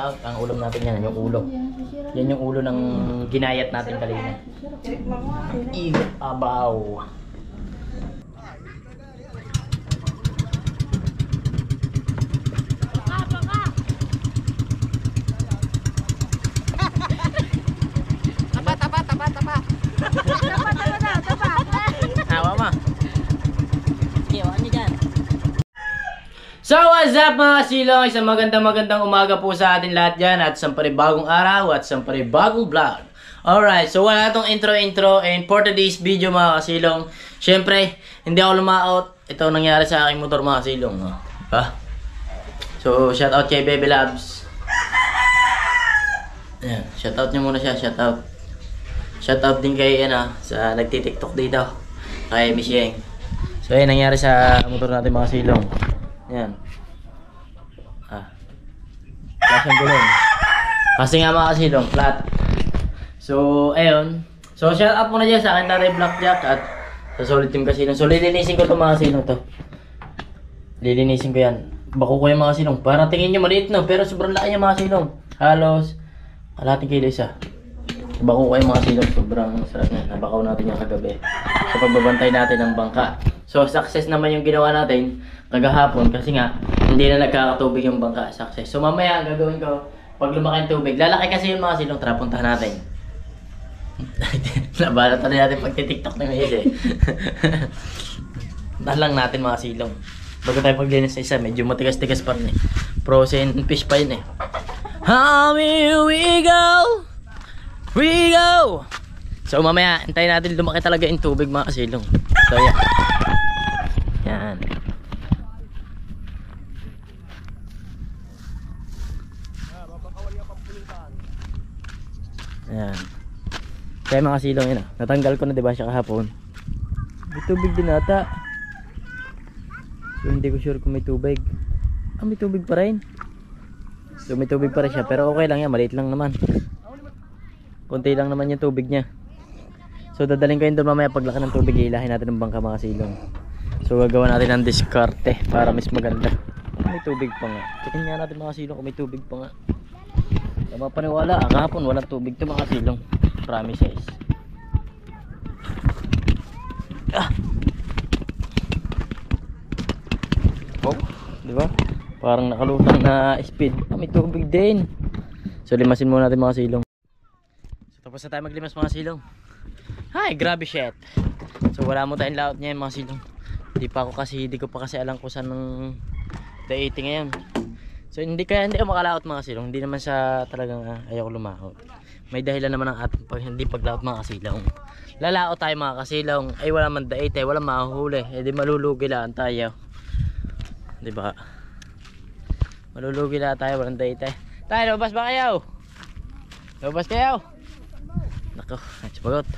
out. Ang ulam natin yan, yung ulo. Yan yung ulo ng ginayat natin kanina. Ibabaw. Tapa, tapa, tapa, tapa. Hawa mo. Sige, wala niyo dyan. So what's up mga silong? Isang magandang magandang umaga po sa atin lahat dyan at isang panibagong araw at isang panibagong vlog. Alright, so wala tong intro-intro and for today's video mga kasilong, syempre, hindi ako lumaot. Ito ang nangyari sa aking motor mga kasilong. No? Ha? So, shout out kay Baby Labs. Ayan, shout out niyo muna siya, shout out. Shout out din kay ano, sa nagti-TikTok dito. Kay Miss Yeng. So, ayun nangyari sa motor natin mga silong. Ayan. Flash ang gulong. Kasi nga mga silong, flat. So, ayun. So, shout out muna dyan sa akin tatay Blackjack at sa solid team kasilong. So, lilinisin ko itong mga silong to. Lilinisin ko yan. Bako ko yung mga silong. Parang tingin nyo maliit no, pero sobrang laki yung mga silong. Halos, kalating kilo isa. Bako ko yung mga silong. Sobrang sarap na. Nabakaw natin yung kagabi. Sa pagbabantay natin ng bangka. So, success naman yung ginawa natin kagahapon kasi nga, hindi na nagkakatubig yung bangka. Success. So, mamaya, gagawin ko, pag lumaki yung tubig, lalaki kasi yung mga silong. Tara, puntahan natin. Nabalatan na natin pag tiktok na isa eh. Dalang natin mga silong. Bago tayo paglinis sa isa, medyo matigas-tigas pa rin eh. Frozen fish pa yun eh. How here we go! We go! So mamaya, hintayin natin lumaki talaga yung tubig mga kasilong. So yan. Yan. Yan. Kaya mga silong yun ah. Natanggal ko na diba siya kahapon. May tubig din ata. So hindi ko sure kung may tubig. Ah, may tubig pa rin. So may tubig pa rin siya. Pero okay lang yan. Maliit lang naman. Kunti lang naman yung tubig niya. So dadaling ko yun doon mamaya paglaki ng tubig. Ilahin natin ng bangka mga silong. So gagawa natin ng diskarte para mas maganda. May tubig pa nga. Checkin nga natin mga silong kung may tubig pa nga. Tama paniwala. Ah, kahapon walang tubig to mga silong. Promises. Ah. Oh, di ba? Parang nakalutang na speed. Ah, may tubig din. So limasin muna natin mga silong. Tapos na tayo maglimas mga silong. Hi, grabe shit. So wala mo tayong layout niya mga silong. Hindi pa ako kasi, hindi ko pa kasi alam kung saan ng the 80 ngayon. So hindi kaya hindi ako makalaot mga silong. Hindi naman sa talagang uh, ayaw lumaot. May dahilan naman ang ating pag, hindi paglaot mga kasilong. Lalaot tayo mga kasilong. Ay wala man daite, wala mahuhuli. Eh di malulugi lang tayo. 'Di ba? Malulugi lang tayo, walang daite. Tayo, lumabas ba kayo? Lumabas kayo? Nako, ay sabagot.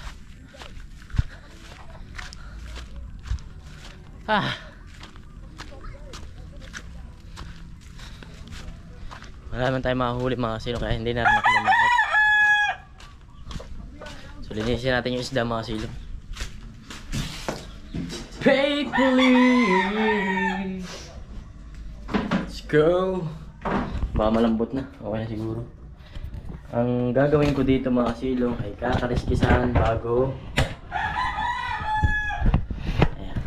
Ah. Wala naman tayo makahuli mga kasilo kaya hindi na rin ako lumakot. So linisin natin yung isda mga kasilo. Paperly. Let's go. Baka malambot na. Okay na siguro. Ang gagawin ko dito mga kasilong ay kakariskisahan bago Ayan.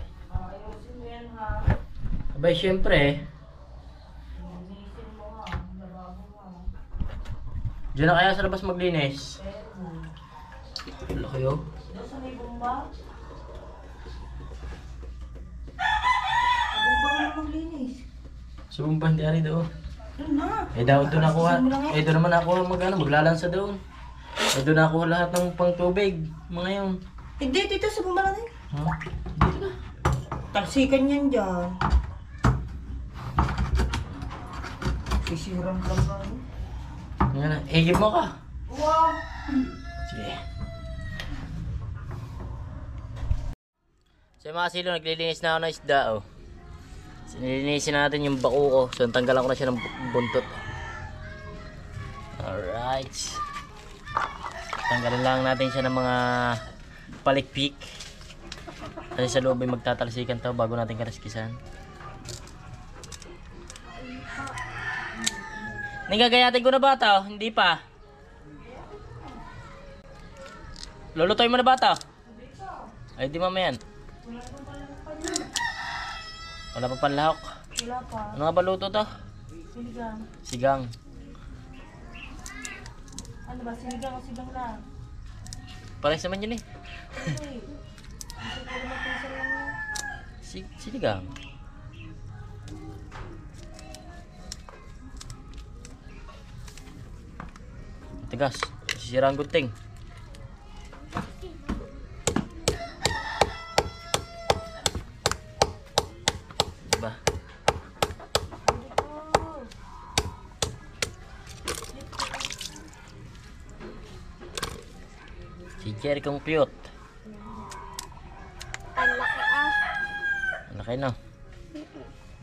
Abay syempre Diyan na kaya sa labas maglinis. Wala kayo? Sa bumba hindi ari doon. Eh daw doon nakuha. Eh doon naman ako magano maglalansa doon. Eh doon nakuha lahat ng pang tubig. Mga yun. Hindi, dito sa bumala na yun. Ha? Talsikan yan dyan. Sisirang lang na. Eh give mo ka. Wow! Sige. So mga silo, naglilinis na ako ng isda oh. Sinilinisin natin yung bako ko. So tanggalan ko na siya ng bu- buntot. Alright. Tanggalin lang natin siya ng mga palikpik. Kasi sa loob ay magtatalsikan to bago natin karaskisan. Nagagayatin ko na bata, oh. hindi pa. Lulutoy mo na bata. Ay, di mamayan. Wala pa panlahok. Wala pa. Ano nga ba luto to? Sinigang. Sigang. Ano ba? Sinigang o sigang lang? Pares naman yun eh. Hey. Hindi ko naman pinsan lang yun. Si sinigang. Tigas. Sisira ang gunting. Diba? Si Jerry kong cute. Ang laki ah. Ang laki na.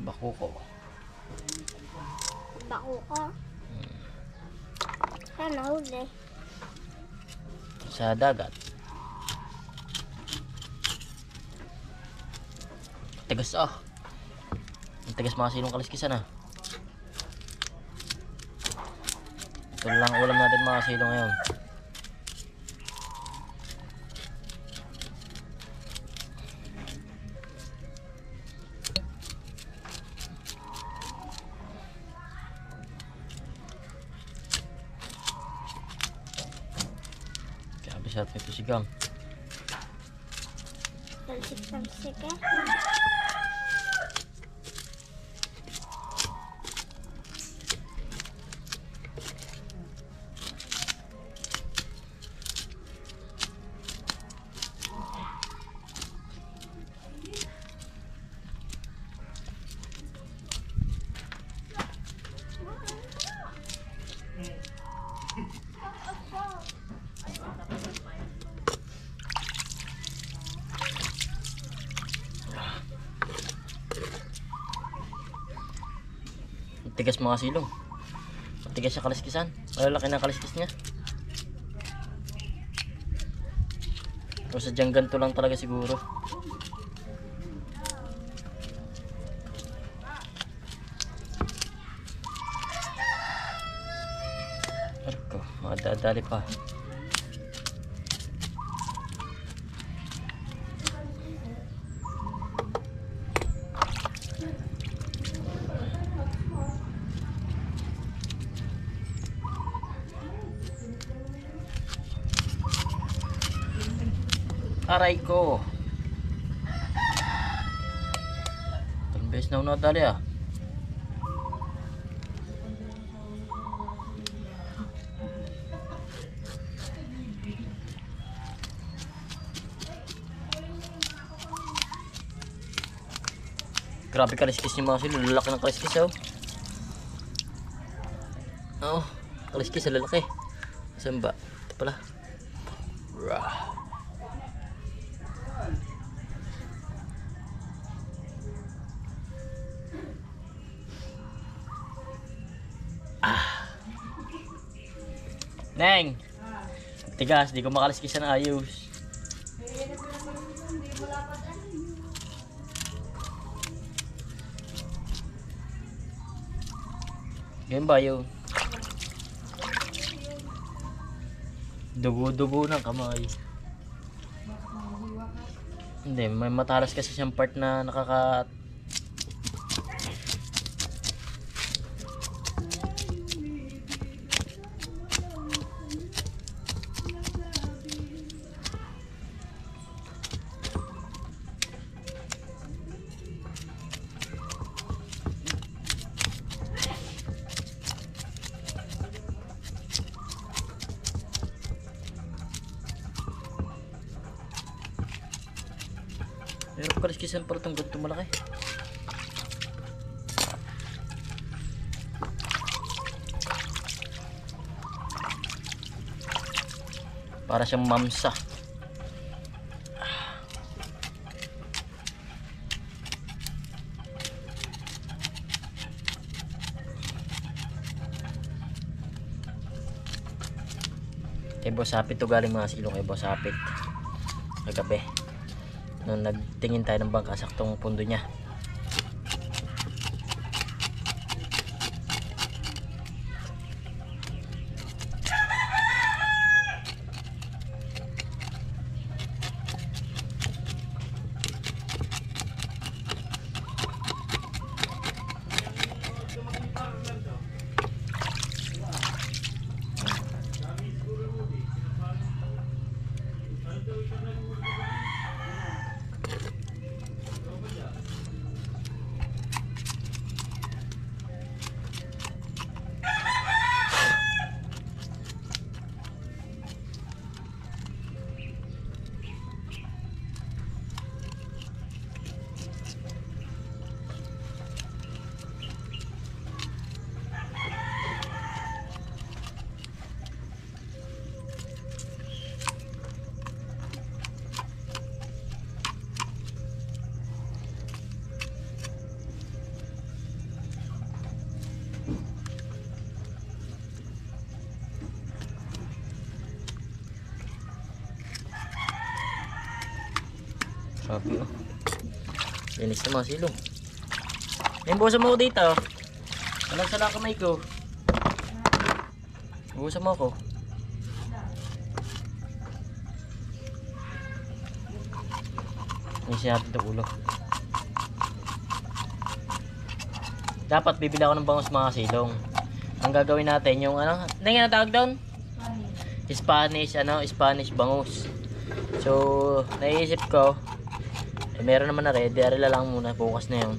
Bako ko. Bako ko. Saan nahuli? Sa dagat. Tigas ah. Ang tigas mga silong kaliskisan ah. Ito lang ulam natin mga silong ngayon. Sarap nito sigang. Talsik-talsik eh. Mga silong. Ang tigas sa kaliskisan. Malalaki na kaliskis niya. O sadyang ganito lang talaga siguro. Arko, madadali pa. Aray ko. Best na una dali ah. Grabe kaliskis yung mga sila. Lalaki ng kaliskis oh. Oo. Kaliskis sa lalaki. Saan ba? Ito pala. Rah. Tigas, di ko makaliskis na ayos. Ganyan ba yun? Dugo-dugo ng kamay. Hindi, may matalas kasi siyang part na nakaka... siyang mamsa. Kay Boss Hapit to galing mga silong kay Boss Hapit. Kagabi nung nagtingin tayo ng bangka saktong pundo niya mga silong. May busa mo ako dito. Walang sala kamay ko. Busa mo ako. Ayusin natin ito ulo. Dapat bibili ako ng bangus mga silong. Ang gagawin natin yung ano, ano nga tawag doon? Spanish, ano, Spanish bangus. So, naisip ko, eh, meron naman na ready. Arila lang muna. Bukas na yun.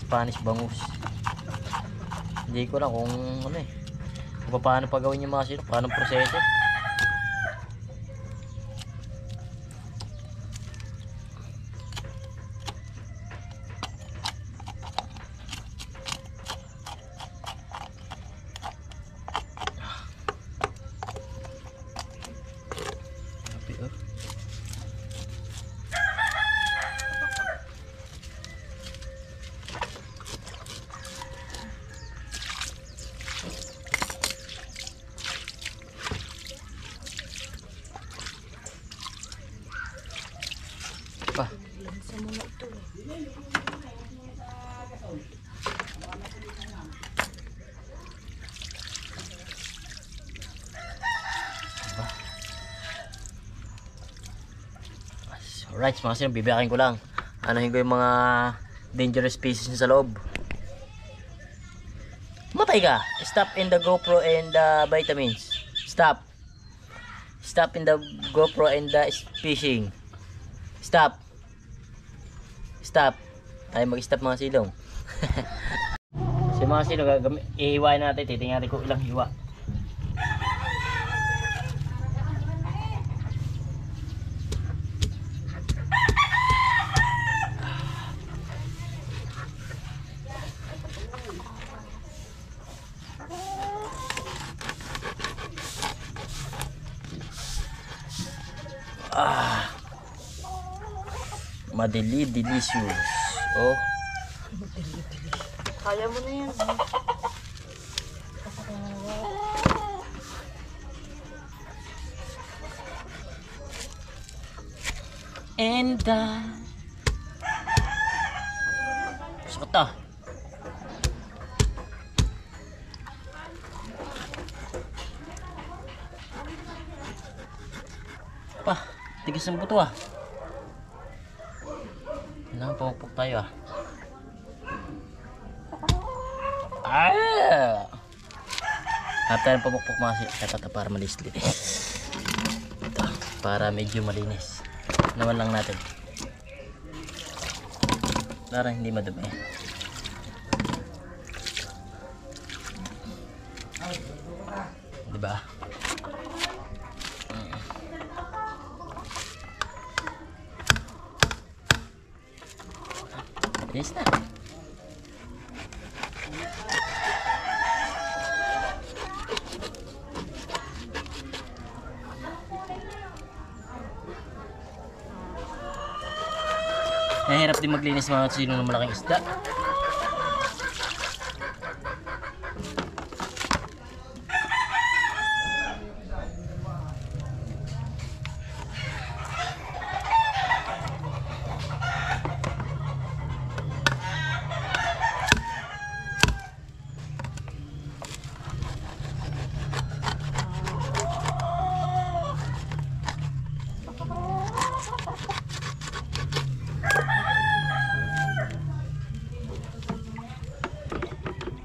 Spanish bangus. Hindi ko lang kung ano eh. Kung paano pa gawin yung mga sino. Paano proseso. Alright, mga sinong bibiyakin ko lang. Anahin ko yung mga dangerous species sa loob. Matay ka! Stop in the GoPro and the vitamins. Stop. Stop in the GoPro and the fishing. Stop. Stop. Tayo mag-stop mga silong. si mga silong, iiwain natin. Titingnan kung ilang hiwa. Ah. Madeli delicious. Oh. Kaya mo na yan. And uh... Sakit ah. Pa, tigas ng buto ah. Tayo ah. Ah! Ng pumukpok mga si Katata para malislit. Ito, para medyo malinis. Naman lang natin. Para hindi madumi. Diba? Yes na. Nahirap din maglinis mga sino ng malaking isda.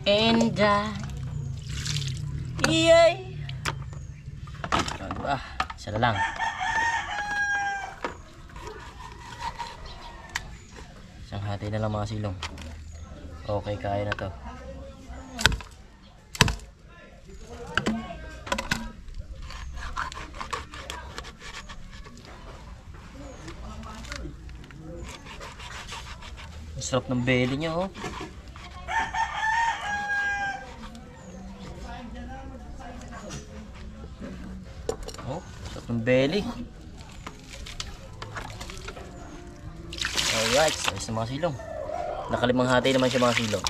And uh, Iyay! Ano ba? Isa na lang. Isang hati na lang mga silong. Okay, kaya na to. Sarap ng belly niya, oh. Oh, sarap ng belly. Alright, ayos na mga silong. Nakalimang hati naman siya mga silong.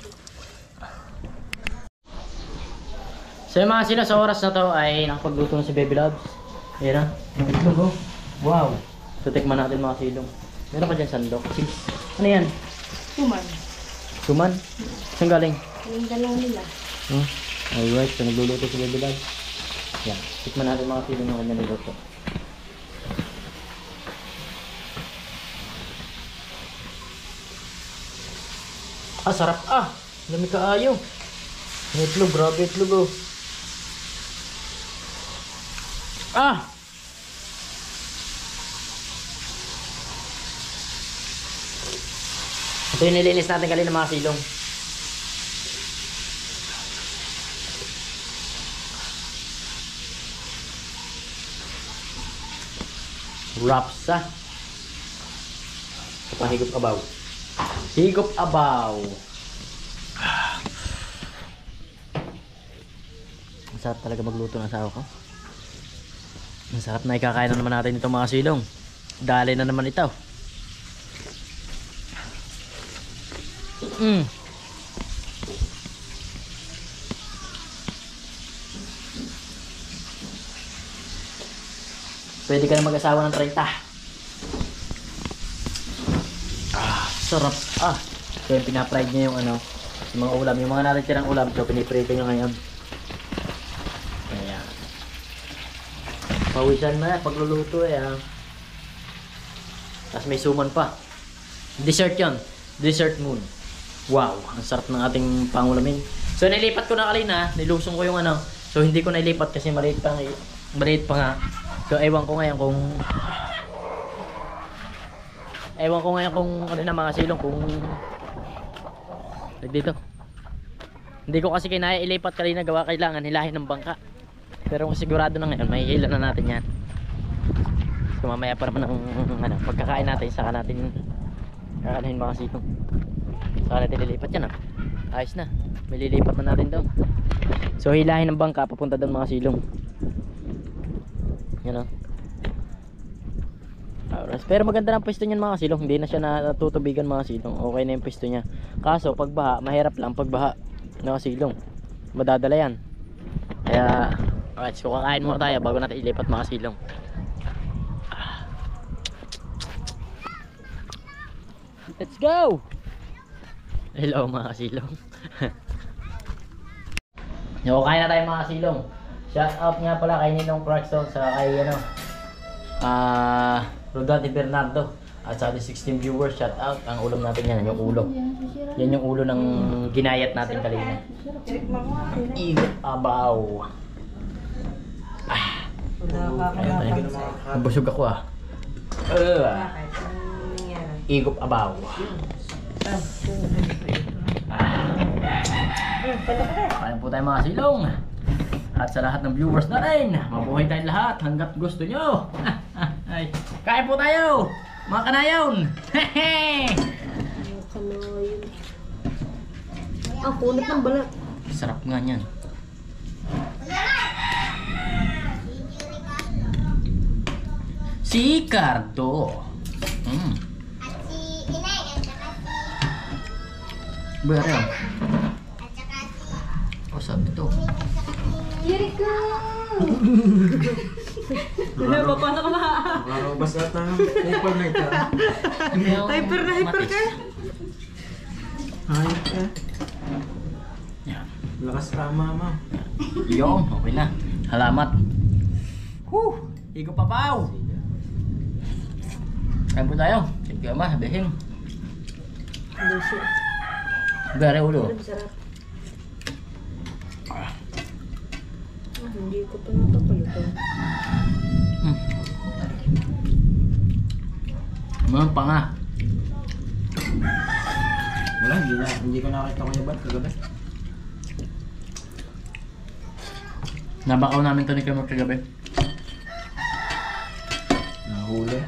So yung mga silong, sa oras na to ay nakapagluto na si Baby Loves. Ayan na, yung itlog oh. Wow! So tikman natin mga silong. Meron pa dyan sandok. Cheese. Ano yan? Tuman. Suman? Saan galing? Yung dalaw nila. Hmm? Alright, so nagluluto si Baby Loves. Yan, tikman natin mga silong yung kanya niluto. Ah, sarap ah! Lami ka ayo. Ang itlog, grabe itlog oh. Ah! Ito yung nilinis natin kanina mga silong. Rapsa. Ito pa higop abaw. Higop abaw. Ang sarap talaga magluto ng asawa ko. Ang sarap na ikakain na naman natin itong mga silong. Dali na naman ito. Mm. Pwede ka na mag-asawa ng 30. Ah, sarap. Ah. Yung pinapride niya yung ano, yung mga ulam. Yung mga natitirang ulam, so piniprito niya ngayon. Ayan. Pawisan na pagluluto eh. Ah. Tapos may suman pa. Dessert yon Dessert moon. Wow, ang sarap ng ating pangulamin. So nilipat ko na kanina, nilusong ko yung ano. So hindi ko nailipat kasi maliit pa, maliit pa nga. So ewan ko ngayon kung Ewan ko ngayon kung ano na mga silong kung Like dito. Hindi ko kasi kinaya ilipat kanina gawa kailangan hilahin ng bangka. Pero kung sigurado na ngayon, mahihila na natin yan. So mamaya pa naman ang ano, pagkakain natin, saka natin kakainin mga silong. Saka natin lilipat yan ah. Ayos na. May lilipat na natin doon. So hilahin ng bangka papunta doon mga silong. Yan oh. Alright. Pero maganda na pwesto niyan mga silong. Hindi na siya natutubigan mga silong. Okay na yung pwesto niya. Kaso pagbaha, mahirap lang pagbaha ng silong. Madadala yan. Kaya, alright. So kakain muna tayo bago natin ilipat mga silong. Let's go! Hello mga silong. Yo, kain na tayo mga silong. Shout out nga pala kay Ninong Clarkson sa kay ano ah Rodante Bernardo at sa ating 16 viewers shout out. Ang ulam natin yan yung ulo. Yan yung ulo ng ginayat natin kanina. Igot abaw. Ah, ayun tayo nabusog ako ah. Uh, igop abaw. Kain po tayo mga silong. At sa lahat ng viewers natin, mabuhay tayong lahat hanggat gusto nyo. Ay, kain po tayo, mga kanayon. Kanoy. Ang kunat ng balat. Sarap nga niyan. Si Cardo. Mm. Si Inay at saka si... Bere. At saka si... Oh, sabi to. Erika! Ano ba? Paano ka ma... Araw basta at ang hyper na ito. Hyper na hyper ka? Hayop ka. Yan. Lakas ka mama. Yung, okay na. Halamat. Whew! Igo pa paw! Kain po tayo. Sige ma, sabihin. Lucio. Bere ulo. Ano sarap? Hindi ko pa nakapaluto. Hmm. Mga pa nga. Wala, hindi, na, hindi ko nakita ko yung bat kagabi. Nabakaw namin to ni Kamot kagabi. Nahuli.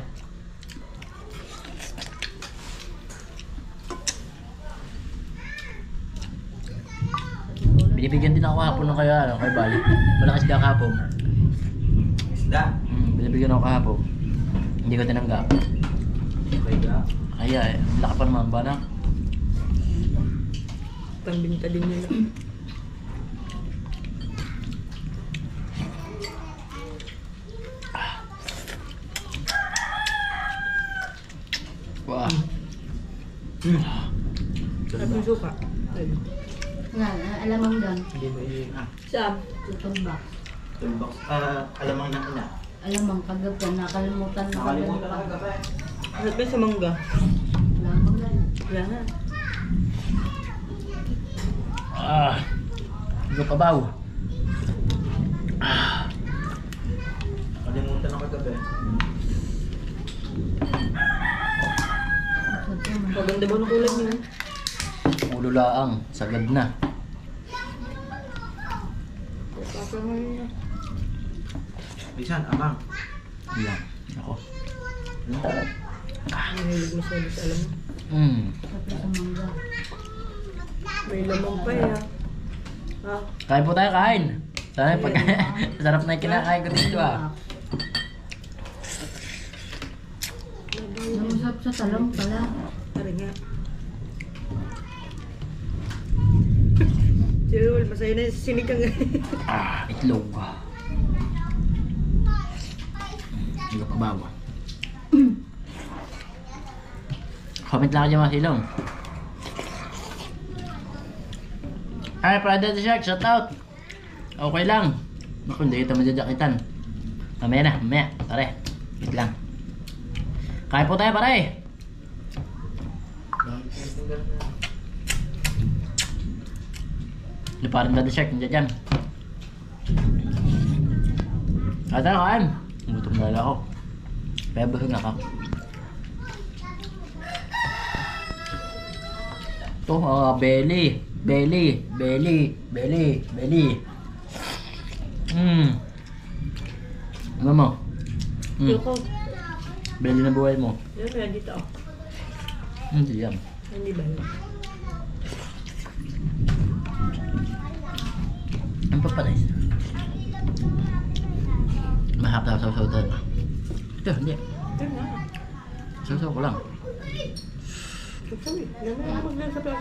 Binibigyan din ako kahapon ng kaya, ano, kay Bali. Malakas ka kahapon. Isda. Hmm, binibigyan ako kahapon. Hindi ko tinanggap. Kaya. Kaya eh, laki pa naman ba na? Pambinta din nila. Wah. Sarap yung suka. Ayun. Yan, alamang doon. Hindi ba yung ah, Saan? Tutumbak. toolbox? Ah, alamang na ina. Alamang kagabi, nakalimutan na Nakalimutan na kagabi. kagabi. Sarap yun sa mangga. Alamang lang. Wala na. Ah. Hindi pa baw. Nakalimutan na kagabi. Maganda ba ng kulay niyo? Ulo laang, sagad na. Bisan, amang. Yan. Ako. Mahilig mo sa sa alam mo. Hmm. Mangga. May lamang pa eh ah. Ah, Kain po tayo, kain. Sana pag sarap na yung kinakain ko dito ah. Nausap sa talong pala. tara nga. Rul, masaya na yung sinigang. Ah, itlog. Hindi ko pa baw. Comment lang kayo mga silong. Ay, Prada the Shark, shout out. Okay lang. Naku, hindi kita madyajakitan. Mamaya na, mamaya. Pare, wait lang. Kain po tayo, pare. Liparin na the shark, nandiyan dyan. At ano kain? Gutom na ako. Kaya busog na ako. Ito, ah, belly. Belly. Belly. Belly. Belly. Hmm. Ano mo? Hmm. Belly na buhay mo. Yan, dito. Hindi yan. Hindi ba yun? Ang papanis. Mahap na sa sautan. Ito, hindi. Ito na. Sausaw ko lang.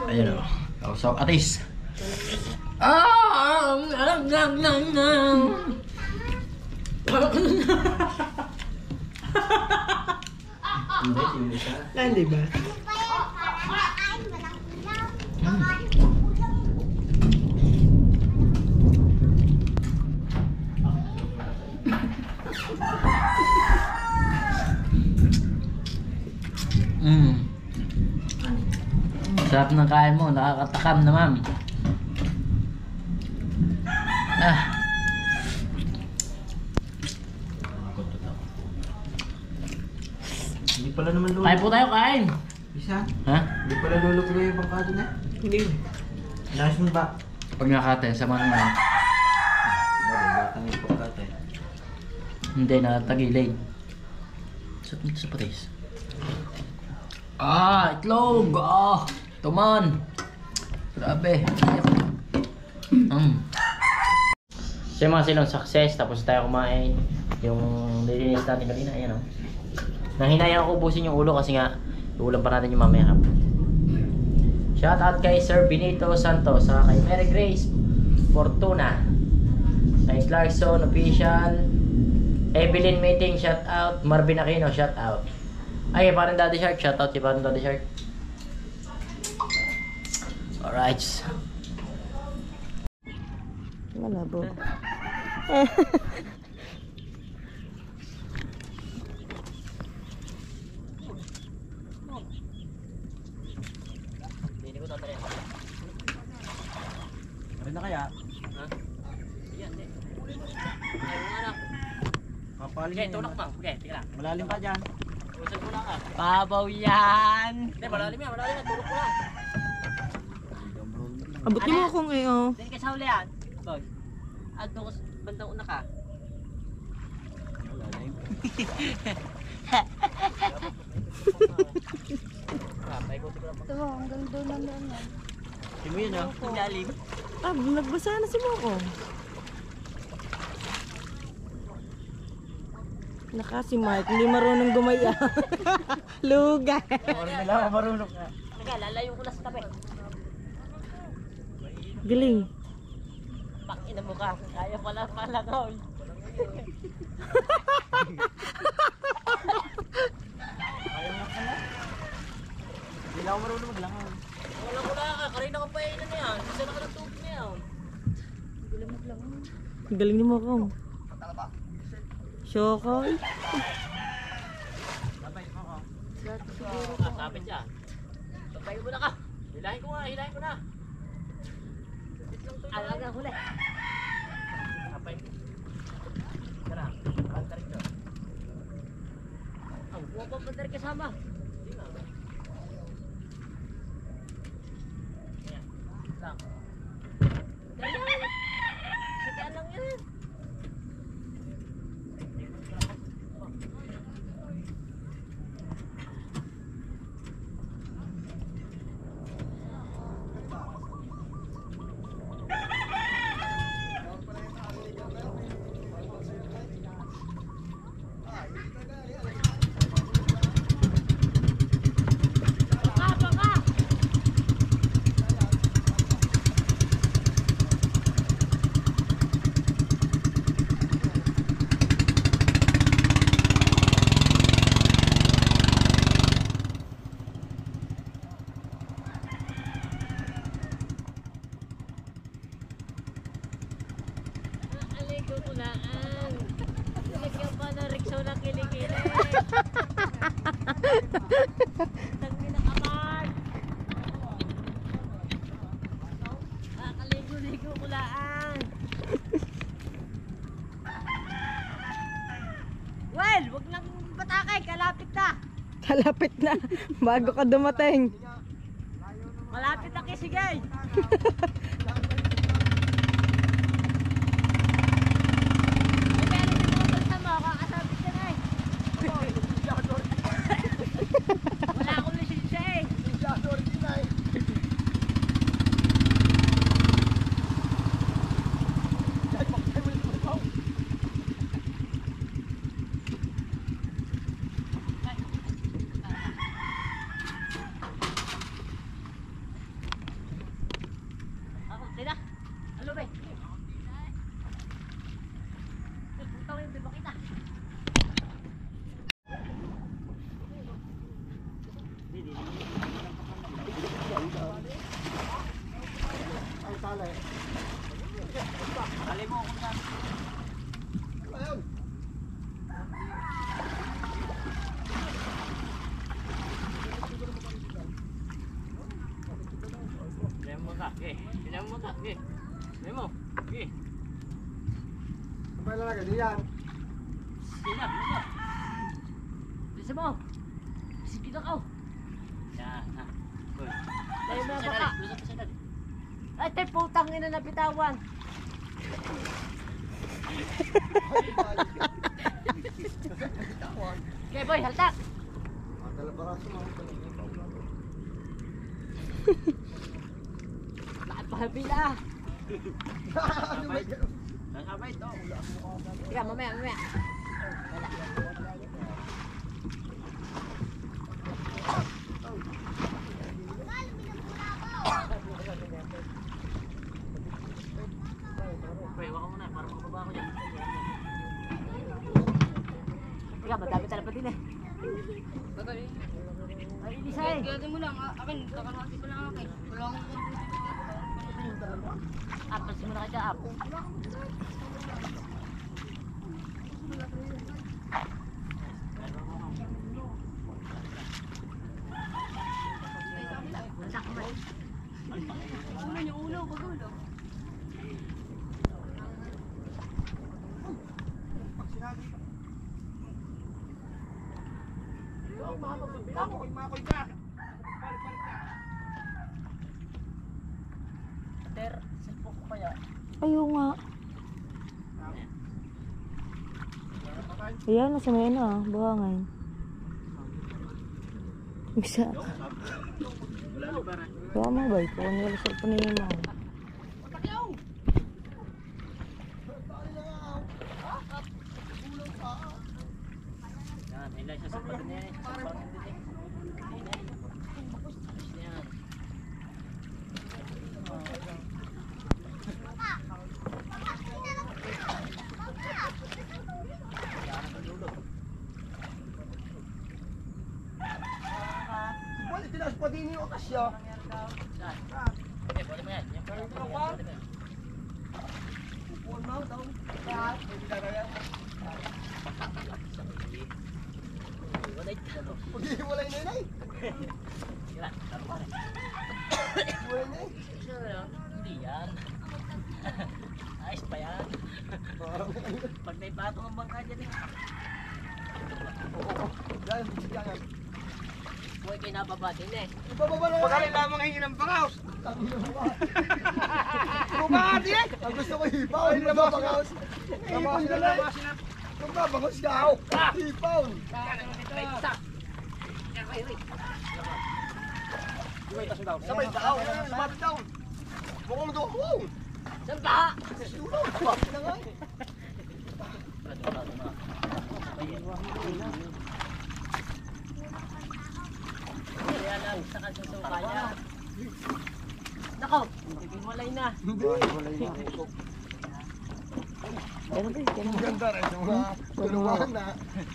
Ayan o. Sausaw atis. Ah! Ang lang lang lang. Ah, hindi ba? Mm. Sarap ng kain mo, nakakatakam naman. Ah. Hindi pala naman luluto. Kain po tayo, kain. Bisan, Ha? hindi pala luluto yung bangkado na. Hindi. Nais mo ba? Pag nakate, sama naman. Bali, batang yung bangkado eh. Hindi, nakatagilid. Sa, sa patis. Ah, itlog! Ah, tuman! Grabe. Mm. So yung mga silong success, tapos tayo kumain. Yung nilinis natin kanina, ayan o. Nanghinayang ako ubusin yung ulo kasi nga, uulan pa natin yung mamaya. Shout out kay Sir Benito Santos, saka kay Mary Grace Fortuna, kay Clarkson Official, Evelyn Meeting, shout out, Marvin Aquino, shout out. Ay, parang Daddy Shark, shout out si parang Daddy Shark. Alright. Malabo. Hindi ko tataya. Ano na kaya? Ha? Yan, hindi. Ay, mga anak. Kapal Okay, tulak mo. Okay, tika lang. Malalim pa dyan. Usan ko lang ah. Babaw yan! Hindi, malalim yan, malalim yan. Tulak ko lang. Abutin mo akong eh, oh. Dili ka sa huli yan. Boy. Aldo ko sa bandang una ka. Ito, hanggang doon na lang yan. Sino yun ah? Ang lalim. Ah, nagbasa na si Moko. Naka si Mike, hindi marunong gumaya. Luga. Marunong lang, marunong ka. Teka, lalayo ko na sa tabi. Galing. Pakina mo ka. Kaya pala pala ka. Hindi lang ako marunong maglangaw. Wala ko na ka. Karina ka pa inan na yan. Isa na ka ng tubig na yan. Galing ni Moko. Shokoy. Ah, sabit siya. Sabayin mo na ka. Hilahin ko nga, hilahin ko na. Alaga huli. Kapay. Tara, banta rin ka. Ang buwa pa kasama. Hindi nga. Ayan, lang. Ganyan. Sige lang yan. Aligo ko na ang. Lagyan pa ng riksaw na kilikili. Tanggi na kaman. Lang. Well, wag lang batakay, kalapit na. Kalapit na. Bago ka dumating. Malapit na kisigay. Ay, meron yung motor sa mo, kakasabit ka na eh. Wala akong lisensya eh. Ako, tira. Ano ba? Puta ko yung di ba kita? Tignan mo ka, okay. Tignan mo ka, okay. Tignan mo, okay. Sabay lang agad yan. Sila, sila. Bisa mo. Sige na ka. Yan, ha. Good. Tayo mo na baka. Ay, tay putang ina na bitawan. Okay, boy, haltak. Dalabaraso mo. Lahat pahabila. Nasabay ito. Teka, mamaya, mamaya. Pre, waka muna, para makababa ko dyan. Teka, madami talaga din eh. Ay, ilisa eh. Gagawin mo lang, akin, kakalahati ko lang akin. Wala akong Apas mo na kayo, ap. Ulo niyo, ulo, bagulo. Ayaw nga. Ayan, nasa may ano ah, buhangin. Bisa. Kaya mo ba? Ikaw ang nilasal pa niya mo. Yan, ilay siya sa pati niya eh. Sa pati niya eh. Yan. Wala, tinas pa din yung okasya. Okay, pwede mo yan. Yan, pwede mo yan. Pwede mo yan. Upuan mo, daw. Lahat, may bidagaya mo. Wala ito. Pag-iwalay na yun, ay. Iwalay na yun. Hindi yan. Ayos pa yan. Pag may patong ang bangka dyan eh. Oo, oo. Yan, yan, yan. Buhay kayo nababatin eh. Ibababa na Pagkalin lamang hingi ng pangaos. Bumati eh! Ang gusto ko hipaw, hindi na. Ipon ka na eh. Kung babangos ka, hipaw. Sabay daw, lumapit daw. Daw ako. Saan ba? Sulo, lumapit na nga. Kaya lang, sa kasusuka niya. Nako, hiwalay na. Hindi, wala yun. Ganun ba? Ganun. Ang ganda rin yung mga tulungan na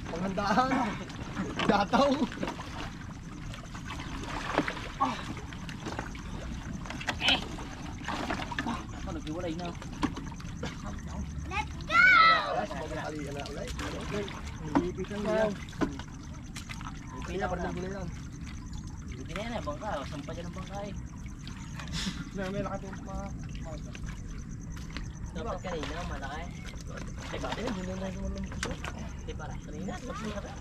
panghandaan. Dataw. Ako, naghiwalay na. Pagkakali ka na ulit. Iipitan mo yan. Kaya pa rin yan. Hindi na bangka. Saan pa dyan ang bangka eh? Na may lakat yung mga Dapat kanina, malaki. Teka, di ba? Di ba? Kanina, tapos na ka.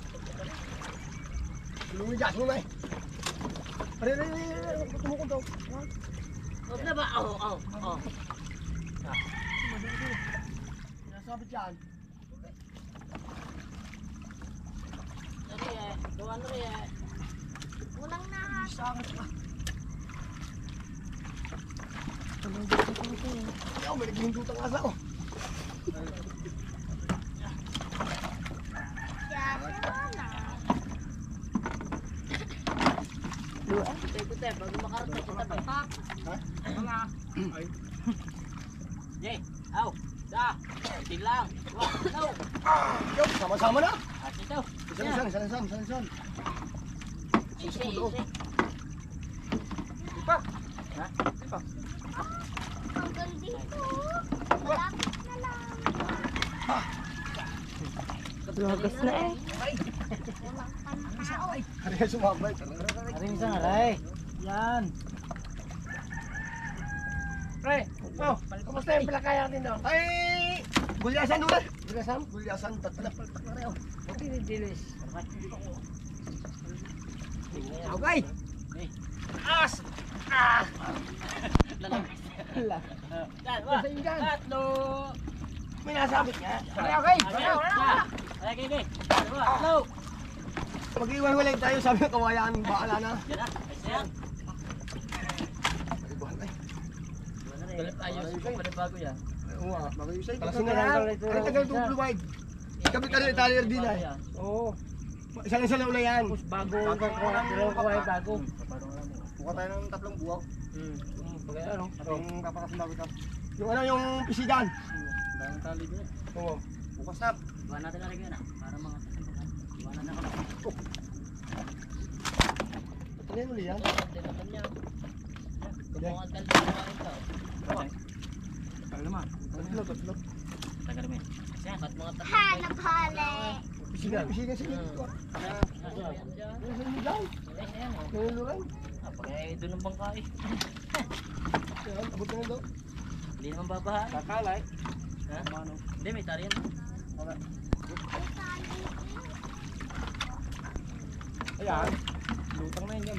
lumigas mo na eh. Pare, pare, pare, tumukod daw. Huwag na ba? Oo, oo, oo. Nasabit yan. Ano eh? Gawa na rin eh. Sangat ka. Ayaw, may naglindutang asa ko. Kute-kute, bago makarating kita pa. Jay, aw, da, itig lang. Wah, no. Sama-sama na. At ito. Isa-isa, isa-isa, isa-isa. Easy, easy. Ipa. Ha? Ipa. Hanggang dito. Malapit na lang. Lumagas na eh. Hari ka sumabay. Aring isang aray. Yan. Pre, oh, kumusta yung palakaya natin daw? Ay, gulyasan ulit. Gulyasan? Gulyasan, tatlo. Tatlo oh. Okay, dilis. Okay. Eh, As! Ah! Tatlo. May nasabit nga. Okay, okay. Aray, yan. Aray, kay kay. Yan, wah. Tatlo. Mag-iwan-walay tayo, sabi ng kawayan, baala na. Yan na. Ayos na yan. Na eh. Galit ayos. Panibago yan. Oo nga, mag-iusay. Palasin na lang. Ano tagal double wide? Kapit ka rin Italian din ay. Oo. Isa lang laula yan. Bago kakuha. Dalawang kakuha yung bago. Buka tayo ng tatlong buwak. Hmm. Ano? Yung kapakas bago ito. Yung ano yung pisigan. Dahil tali din. Oo. Bukas na. Iwan natin na rin ah. Para mga kasimbakan. Iwan natin kami. Ito na yun uli yan. Tinatan niya. Kumuha ang talbi na rin ka. Tagal naman. Tagal mo yan. Yan, ba't mga tatlo? Hanap hali. Sa ko. Yung sa inyo dyan. Yung luran. Pagkaya doon ang bangka eh. Abot naman babaha. Kakalay. Ha? Hindi, may yan. Ayan. Lutang na yun yan.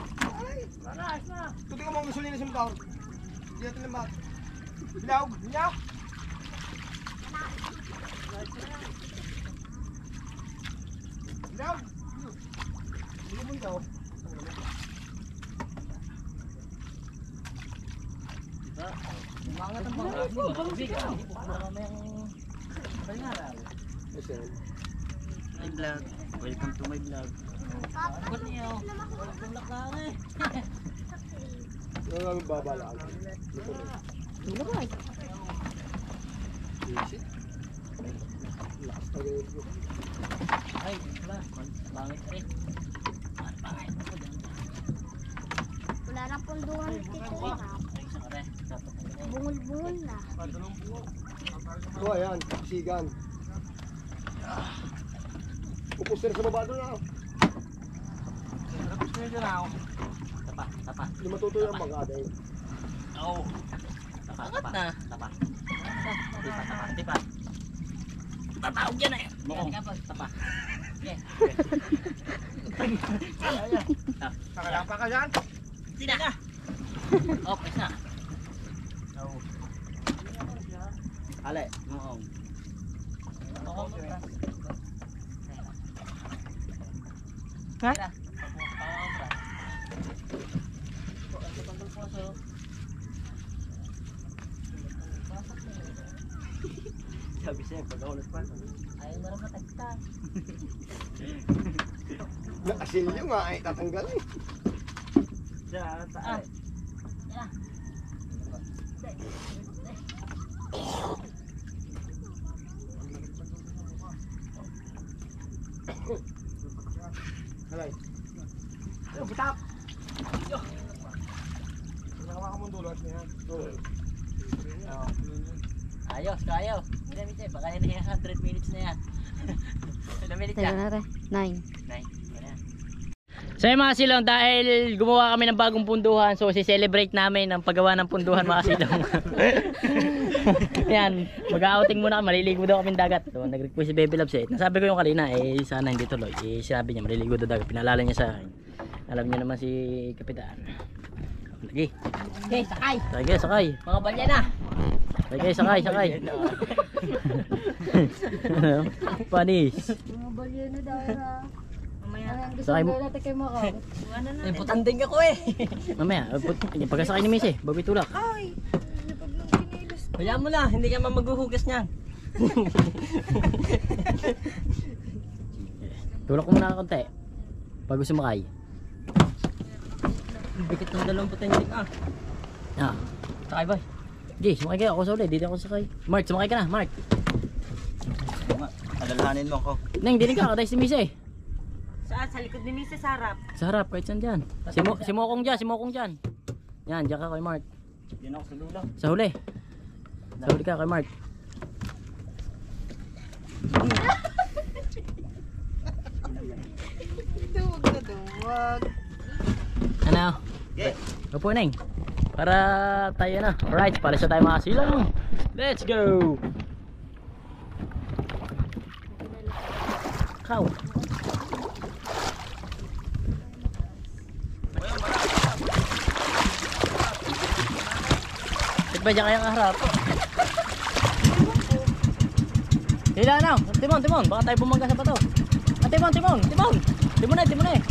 Tuti ko mga gasolina sa motor. Hindi natin lambat. Bilawg! Bilawg! Bilawg! Hindi mo daw. Umangat ang. Malubig ah. Para mamayang balingaral. My vlog. Welcome to my vlog. Bakit niyo? Tulak na ako eh. Yung lang babalaan. Lumabas. Lakas pa rin. Ay, wala. Bangit rin. Bangit ako dyan. Wala na punduhan dito. Ay, ka rin. Ko rin. Bungol-bungol na. Oh, ayan. Sigan. Pupuster sa baba doon ah. Pupuster dyan ah. Tapa, tapa. Hindi matutuloy ang mga aday. Oo. Tapa, tapa. na. Tapa. Tipa, tapa, tipa. Tataog yan eh. Mukong. Tapa. Okay. Kakalapa ka dyan? Sina ka. Oh, pwes na. Oo. Ale. Mukong. Mukong. Ha? Pag-ulit pa. Ayaw na rin matagta. Nakasilyo nga eh. Tatanggalin. Diyan, taas. Halay. Ayun, butak! Nakawa ka mong dulot niya. Oo. Ayos, kayo. Hindi, Miche, baka yan na yan, 100 minutes na yan. Ilang minutes Tayo yan? na rin. Nine. Nine. Wala yan. So yun mga silong, dahil gumawa kami ng bagong punduhan, so si-celebrate namin ang paggawa ng punduhan mga silong. Yan, mag-outing muna kami, maliligo daw kami ng dagat. So, nag-request si Baby Loves eh. Nasabi ko yung kanina, eh sana hindi tuloy. Eh sinabi niya, maliligo daw dagat. Pinalala niya sa akin. Alam niyo naman si Kapitan. Lagi. Okay, sakay. Sige, sakay. Mga balya na. Sige, sakay, sakay. Panis. Mga balyo na dahil ha. Mamaya. Ang gusto Sakay ko mo. natin kay. Ano na? Eh, putanding ako eh. Mamaya, pagkasakay ni Miss eh, babi tulak. Ay! Pag nang kinilos. Kaya mo na, hindi ka mamaghuhugas niyan. Tulak ko muna ng konti. Bago sumakay. Bikit ng dalawang putindik ah. Ah. Sakay boy. Sige, sumakay kayo. Ako sa uli. Dito ako sakay. Mark, sumakay ka na. Mark. Alalahanin mo ako. Neng, dinig ka. Katay si Miss eh. Saan? Sa likod ni Mrs. Harap. Sa harap, kahit saan dyan. Si, Mo, si Mokong dyan, si Mokong dyan. Yan, dyan ka kay Mark. Yan ako sa lula. Sa huli. Sa huli ka kay Mark. Duwag na duwag. Ano? Okay. Upo, Neng. Para tayo na. Alright, palis na tayo mga silang. Let's go! Cow. Ba't ba dyan kayang harap? Hila na! Timon, Timon! Baka tayo bumangga sa bato. Ah, Timon, Timon! Timon! Timon na, Timon na eh!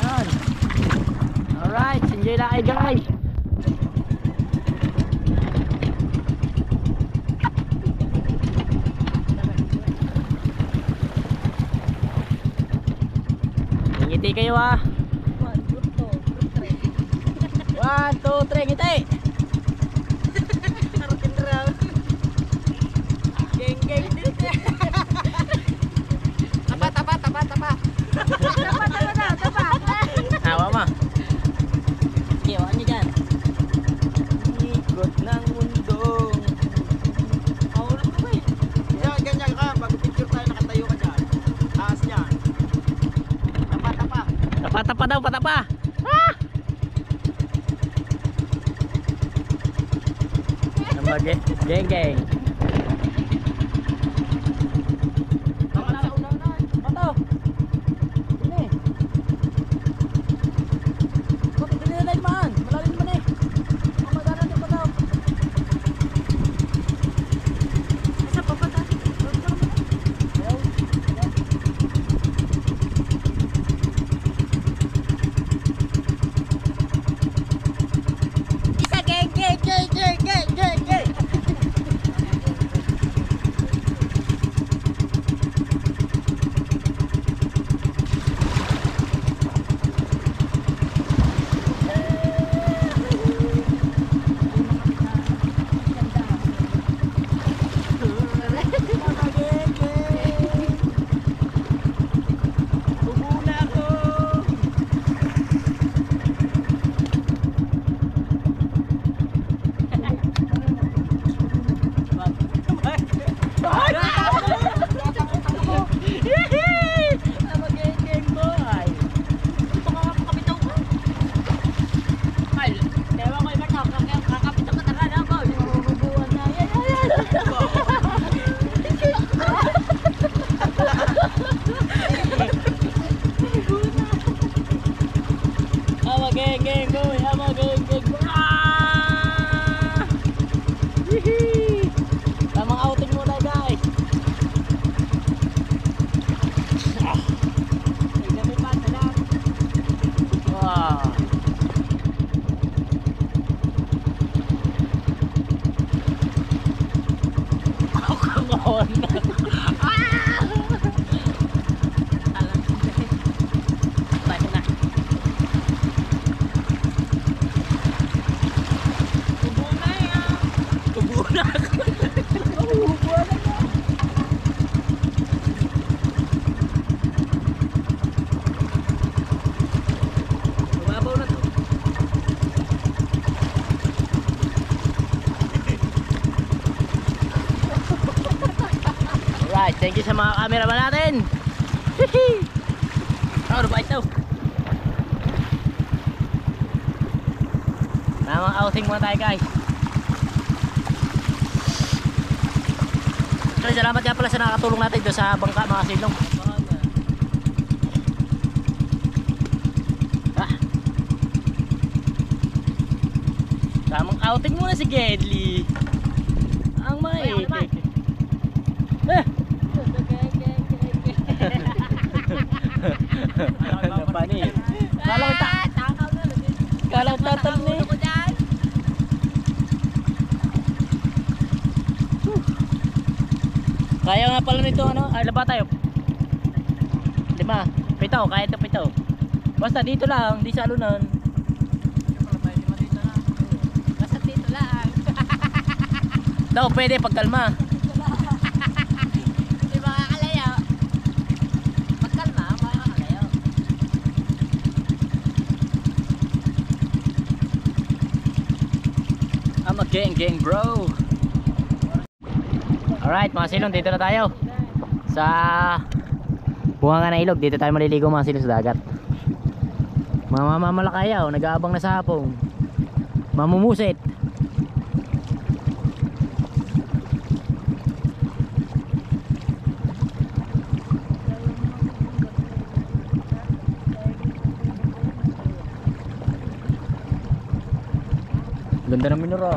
Ayan. Alright, enjoy lang kayo guys. Ngiti kayo ah. One, two, three, ngiti. Patapa daw, patapa. Ah! Number geng geng. Thank you sa mga cameraman natin. Hihi. Oh, ano ba ito? Tamang outing muna tayo guys. So, salamat nga pala sa nakatulong natin doon sa bangka mga silong. Ah. Tamang outing muna si Gedli. Ang maitik. Eh! ano pa ni? Kala ko ta. Kala ko tatal ni. Kaya nga pala nito ano? Ay, laba tayo. Lima. Pito, kaya ito pito. Basta dito lang, di sa alunan. Basta dito lang. Daw, pwede pagkalma. Hindi makakalayo. Pagkalma, makakalayo. I'm a gang gang bro. Alright mga silong, dito na tayo. Sa bunga ng ilog, dito tayo maliligo mga silong sa dagat. Mga mamamalakayaw, nag-aabang na sa hapong. Mamumusit. Ganda ng minuro.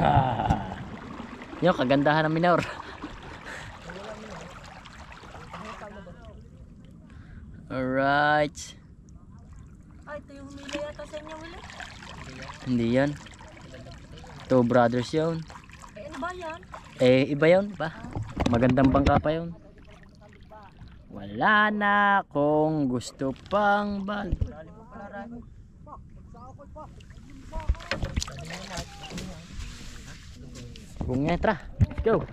Ah. Yung kagandahan ng minor. Alright. Ay, ito yung humili yata sa inyo ulit. Hindi yan. Two brothers yun. Eh, ano ba yan? Eh, iba yun ba? Magandang bangka pa yun. Wala na kung gusto pang bal. Kung nga, tara. Let's go.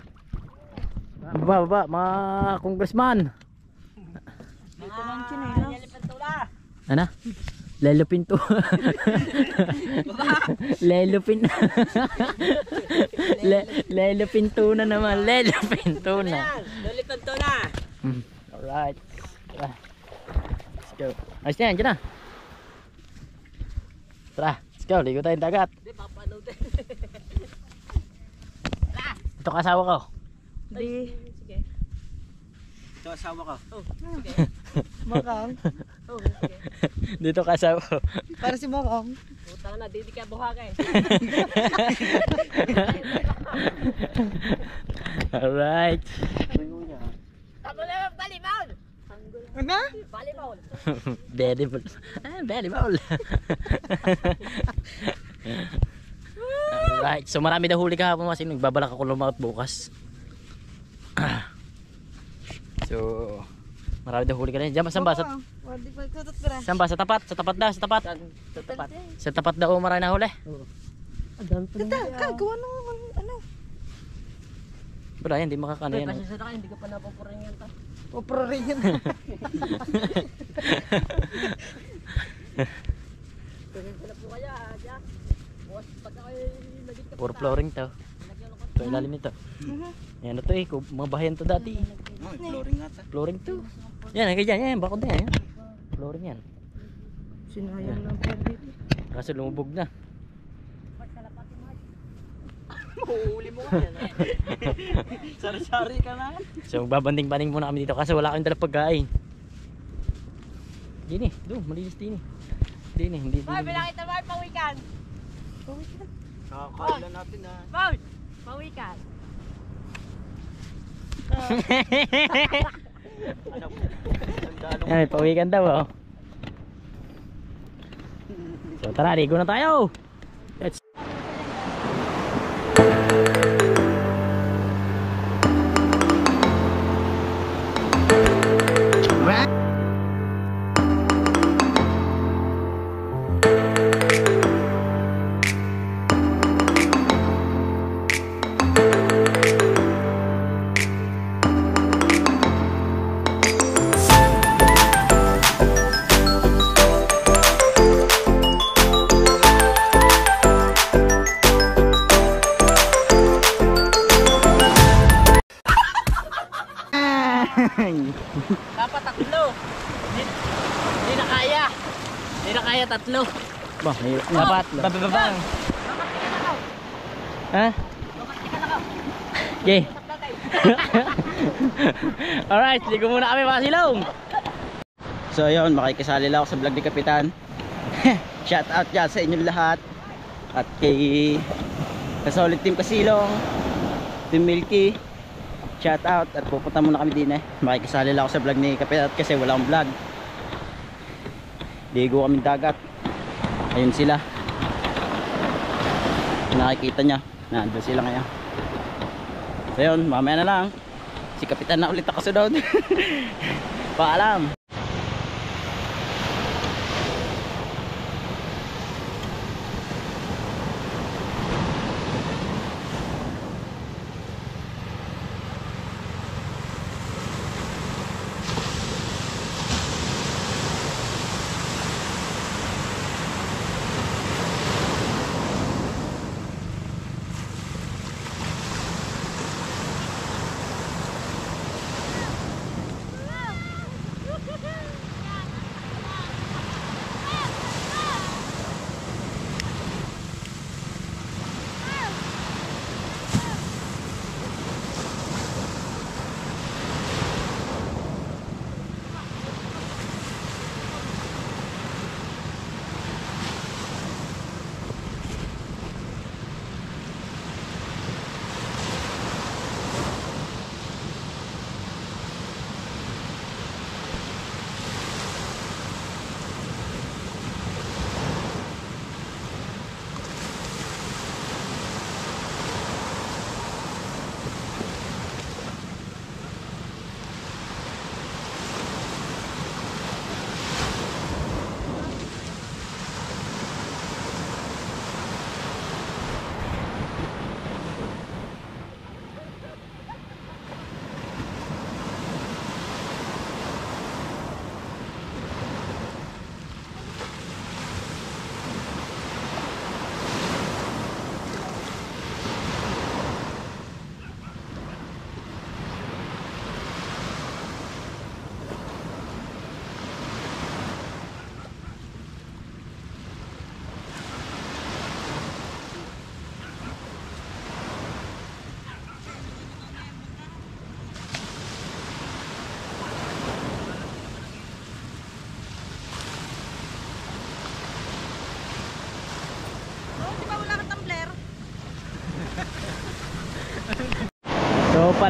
Baba, baba, mga congressman. Chinelas. Ano? Lelo pinto. Lelo pin. Le, lelo pinto na naman. Lelo pinto na. Lulipad to na. Alright. Let's go. Ayos na yan, dyan na. Tara, let's go. Ligo tayong dagat. Hindi, papanood eh. Dito ka asawa ko. Di. Ito asawa ka. Makang. Oh, Dito ka ko. Para si Makang. Putang na, di di ka buhaka eh. Alright. Tama na, balimaw! Ano? Balimaw! Very ball. Ah, ball. Alright. So marami daw huli kahapon kasi nagbabalak ako lumaot bukas. so marami daw huli ka rin. Diyan ba? Saan ba? Sa, pa ka saan ba? Sa tapat? Sa tapat daw? Sa tapat? Sa tapat. Sa tapat daw marami na huli. Tata, kagawa ng ano. Bro, yan, hindi makakano Uy, yan. na kayo, hindi ko pa napupuring yan to. Opera rin yan. Pasensya na po kaya, ah, Jack. Pagka kayo naging kapitan. Puro flooring to. Ito ilalim nito. Yan na to eh. Mga bahayan to dati. eh. Oh, flooring nga ta. Flooring to. Yan, hanggang dyan. Yan, bakod na yan. Flooring yan. Sinayang lang pero dito. Kaso lumubog na. Uhuli mo ka yan. eh. Sari-sari ka na. So magbabanding-banding muna kami dito kasi wala kami dalang pagkain. Dini, doon, malinis dini. Dini, hindi Mar, dini. bilang kita Mar, pawikan. Nakakailan natin na. Mar, pawikan. Ay, pawikan daw oh. So tara, ligo na tayo. May dapat. Bababang. Ha? Okay. Alright, ligo muna kami mga silong. So ayun, makikisali lang ako sa vlog ni Kapitan. Shout out dyan sa inyong lahat. At kay Kasolid Team Kasilong, Team Milky. Shout out at pupunta muna kami din eh. Makikisali lang ako sa vlog ni Kapitan kasi wala akong vlog. Ligo kami dagat. Ayun sila. Nakikita niya. Nandun sila ngayon. So yun, mamaya na lang. Si Kapitan na ulit ako sunod. Paalam.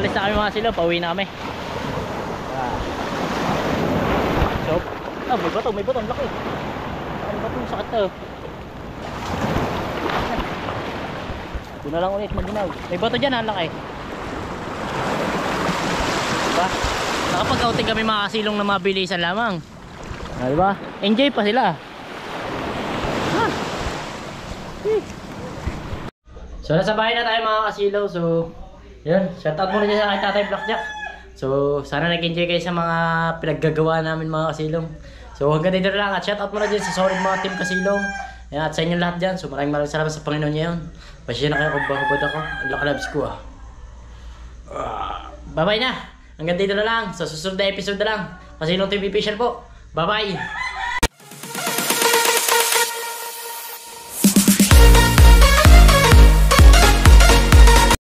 Alis na kami mga silo. Pauwi na kami. Ah. So, ah, may bato, may bato. Ang laki. Ang bato, sakit to. Ito na lang ulit maginaw. May bato dyan, ang laki. Diba? Nakapag-outing kami mga kasilong na mabilisan lamang. Ah, diba? Enjoy pa sila. So nasa bahay na tayo mga kasilaw. So yun, shoutout muna dyan sa aking tatay Blackjack. So sana nag-enjoy kayo sa mga pinaggagawa namin mga kasilong. So hanggang dito lang at shoutout muna dyan sa solid mga team kasilong. Yan, at sa inyo lahat dyan. So maraming maraming salamat sa Panginoon niya yun. Pasya na kayo kung bahubad ako. Ang lakalabs ko. Ah, Bye-bye na. Hanggang dito na lang. Sa susunod na episode na lang. Kasilong TV Official po. Bye-bye.